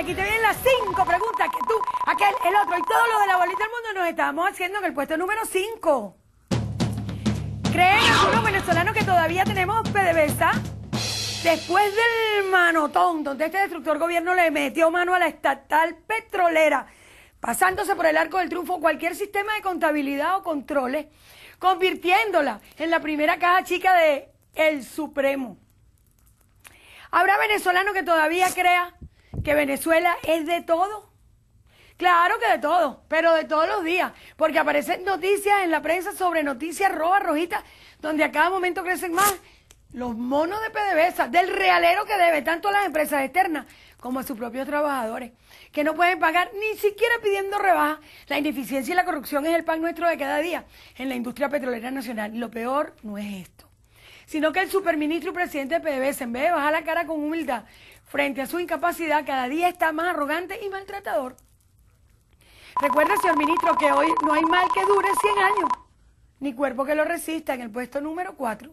aquí te vienen las cinco preguntas que tú, aquel, el otro y todo lo de la bolita del mundo nos estamos haciendo en el puesto número 5. ¿Creen algunos venezolanos que todavía tenemos PDVSA? Después del manotón, donde este destructor gobierno le metió mano a la estatal petrolera, pasándose por el arco del triunfo cualquier sistema de contabilidad o controles, convirtiéndola en la primera caja chica de El Supremo. ¿Habrá venezolano que todavía crea que Venezuela es de todo? Claro que de todo, pero de todos los días, porque aparecen noticias en la prensa sobre noticias rojas, rojitas, donde a cada momento crecen más los monos de PDVSA, del realero que debe tanto a las empresas externas como a sus propios trabajadores, que no pueden pagar ni siquiera pidiendo rebaja. La ineficiencia y la corrupción es el pan nuestro de cada día en la industria petrolera nacional. Lo peor no es esto sino que el superministro y presidente de PDVSA, en vez de bajar la cara con humildad frente a su incapacidad, cada día está más arrogante y maltratador. Recuerde, señor ministro, que hoy no hay mal que dure 100 años, ni cuerpo que lo resista en el puesto número 4.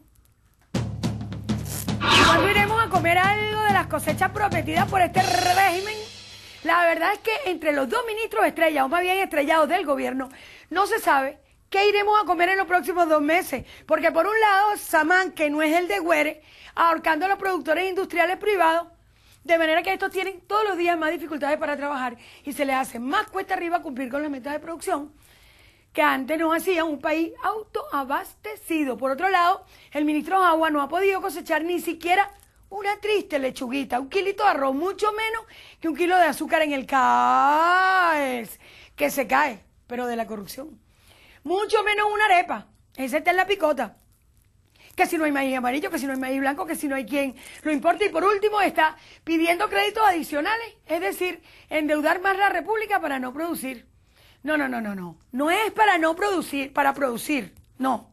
¿Cuándo iremos a comer algo de las cosechas prometidas por este régimen? La verdad es que entre los dos ministros estrellas, o más bien estrellados del gobierno, no se sabe ¿Qué iremos a comer en los próximos dos meses? Porque por un lado, Samán, que no es el de Güere, ahorcando a los productores industriales privados, de manera que estos tienen todos los días más dificultades para trabajar y se les hace más cuesta arriba cumplir con las metas de producción que antes nos hacía un país autoabastecido. Por otro lado, el ministro Agua no ha podido cosechar ni siquiera una triste lechuguita, un kilito de arroz, mucho menos que un kilo de azúcar en el CAES, que se cae, pero de la corrupción mucho menos una arepa. Esa está en la picota. Que si no hay maíz amarillo, que si no hay maíz blanco, que si no hay quien lo importa. Y por último está pidiendo créditos adicionales, es decir, endeudar más la República para no producir. No, no, no, no, no. No es para no producir, para producir, no.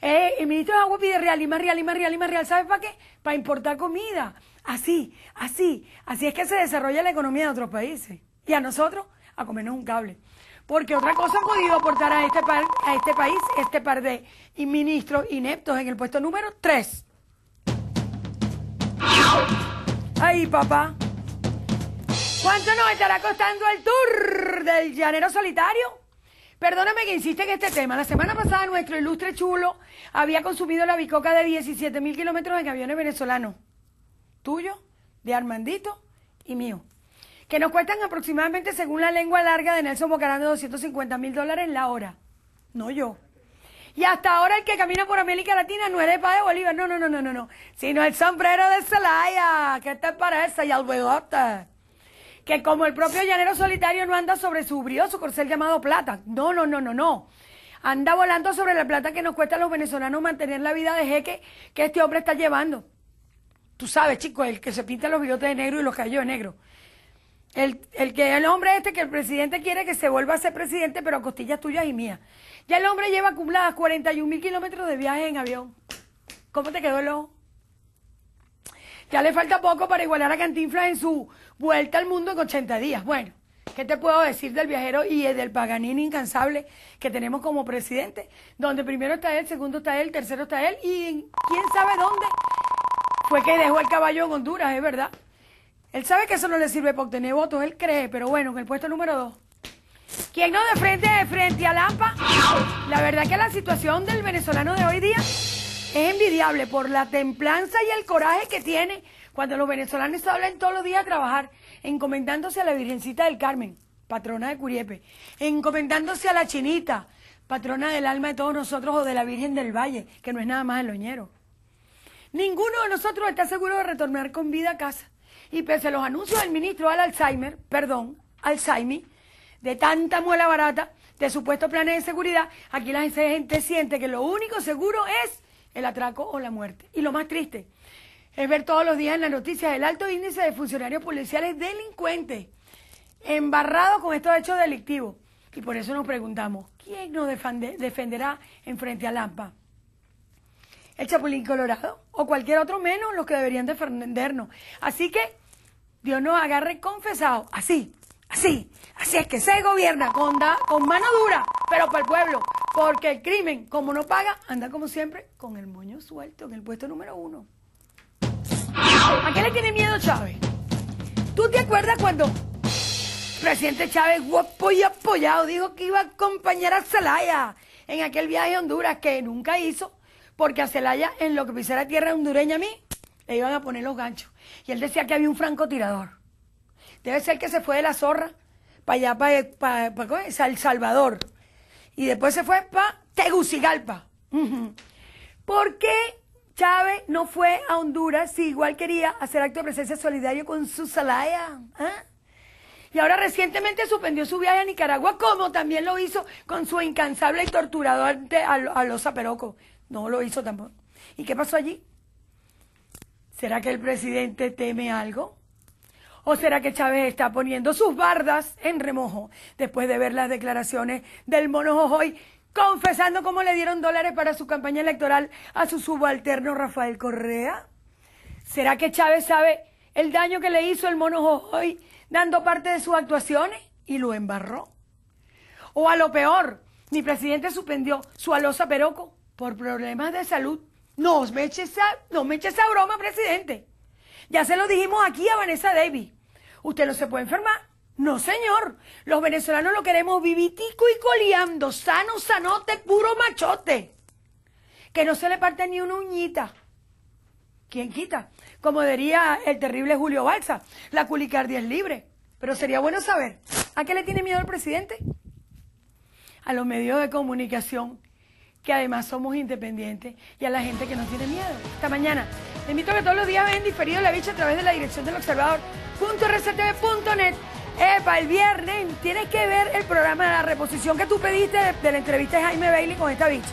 Eh, el ministro de Agua pide real y más real y más real y más real. ¿Sabes para qué? Para importar comida. Así, así. Así es que se desarrolla la economía de otros países. Y a nosotros, a comernos un cable. Porque otra cosa ha podido aportar a este, a este país este par de ministros ineptos en el puesto número 3. Ay, papá. ¿Cuánto nos estará costando el tour del llanero solitario? Perdóname que insiste en este tema. La semana pasada nuestro ilustre chulo había consumido la bicoca de 17 mil kilómetros en aviones venezolanos. Tuyo, de Armandito y mío que nos cuestan aproximadamente, según la lengua larga de Nelson Bocarano, 250 mil dólares la hora. No yo. Y hasta ahora el que camina por América Latina no es Paz de Bolívar, no, no, no, no, no, no, sino el sombrero de Celaya. ¿Qué te parece? Y al Que como el propio llanero solitario no anda sobre su brioso corcel llamado plata. No, no, no, no, no. Anda volando sobre la plata que nos cuesta a los venezolanos mantener la vida de jeque que este hombre está llevando. Tú sabes, chico, el que se pinta los bigotes de negro y los cabellos de negro. El, el, que el hombre este que el presidente quiere que se vuelva a ser presidente, pero a costillas tuyas y mías. Ya el hombre lleva acumuladas 41 mil kilómetros de viaje en avión. ¿Cómo te quedó el ojo? Ya le falta poco para igualar a Cantinflas en su vuelta al mundo en 80 días. Bueno, ¿qué te puedo decir del viajero y del Paganini incansable que tenemos como presidente? Donde primero está él, segundo está él, tercero está él y quién sabe dónde fue que dejó el caballo en Honduras, es verdad. Él sabe que eso no le sirve para obtener votos, él cree, pero bueno, en el puesto número dos. ¿Quién no de frente, de frente a Lampa? La verdad que la situación del venezolano de hoy día es envidiable por la templanza y el coraje que tiene cuando los venezolanos hablan todos los días a trabajar, encomendándose a la Virgencita del Carmen, patrona de Curiepe, encomendándose a la Chinita, patrona del alma de todos nosotros o de la Virgen del Valle, que no es nada más el loñero. Ninguno de nosotros está seguro de retornar con vida a casa. Y pese a los anuncios del ministro al Alzheimer, perdón, Alzheimer, de tanta muela barata, de supuestos planes de seguridad, aquí la gente siente que lo único seguro es el atraco o la muerte. Y lo más triste es ver todos los días en las noticias el alto índice de funcionarios policiales delincuentes, embarrados con estos hechos delictivos. Y por eso nos preguntamos, ¿quién nos defenderá en frente a Lampa? ¿El Chapulín Colorado? ¿O cualquier otro menos los que deberían defendernos? Así que Dios nos agarre confesado, así, así, así es que se gobierna con, con mano dura, pero para el pueblo, porque el crimen, como no paga, anda como siempre con el moño suelto en el puesto número uno. ¿A qué le tiene miedo Chávez? ¿Tú te acuerdas cuando el presidente Chávez, guapo y apoyado, dijo que iba a acompañar a Zelaya en aquel viaje a Honduras que nunca hizo? Porque a Zelaya, en lo que pisara tierra hondureña a mí, le iban a poner los ganchos. Y él decía que había un francotirador. Debe ser que se fue de la zorra para allá, para, El Salvador. Y después se fue para Tegucigalpa. ¿Por qué Chávez no fue a Honduras si igual quería hacer acto de presencia solidario con su Salaya? ¿Ah? Y ahora recientemente suspendió su viaje a Nicaragua, como también lo hizo con su incansable y torturador a, a los. No lo hizo tampoco. ¿Y qué pasó allí? ¿Será que el presidente teme algo? ¿O será que Chávez está poniendo sus bardas en remojo después de ver las declaraciones del mono Jojoy confesando cómo le dieron dólares para su campaña electoral a su subalterno Rafael Correa? ¿Será que Chávez sabe el daño que le hizo el mono Jojoy dando parte de sus actuaciones y lo embarró? O a lo peor, mi presidente suspendió su alosa peroco por problemas de salud. No me eche esa, no esa broma, presidente. Ya se lo dijimos aquí a Vanessa Davis. ¿Usted no se puede enfermar? No, señor. Los venezolanos lo queremos vivitico y coleando, sano, sanote, puro machote. Que no se le parte ni una uñita. ¿Quién quita? Como diría el terrible Julio Balsa, la culicardia es libre. Pero sería bueno saber, ¿a qué le tiene miedo el presidente? A los medios de comunicación, que además somos independientes, y a la gente que no tiene miedo. Esta mañana te invito a que todos los días vean diferido la bicha a través de la dirección del observador.rctv.net. Epa, el viernes tienes que ver el programa de la reposición que tú pediste de, la entrevista de Jaime Bailey con esta bicha.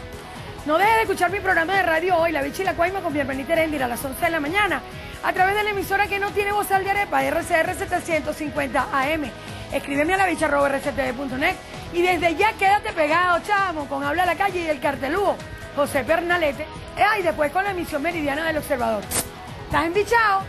No dejes de escuchar mi programa de radio hoy, La Bicha y la Cuaima con Pierre Rendir a las 11 de la mañana, a través de la emisora que no tiene voz al de arepa, RCR 750 AM. Escríbeme a la bicha rctv.net y desde ya quédate pegado, chamo, con Habla la Calle y el cartelúo José Pernalete Ah, y después con la emisión meridiana del Observador. ¿Estás embichado?